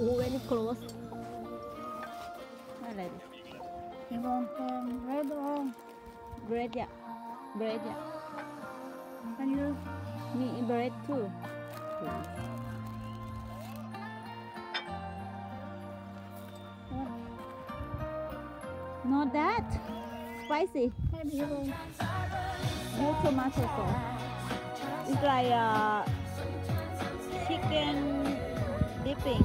Oh, very close. What is You want um, red or Bread, yeah. Bread, yeah. can you? Me bread too. Not that spicy. Maybe you want. No tomato sauce. It's like uh, chicken dipping.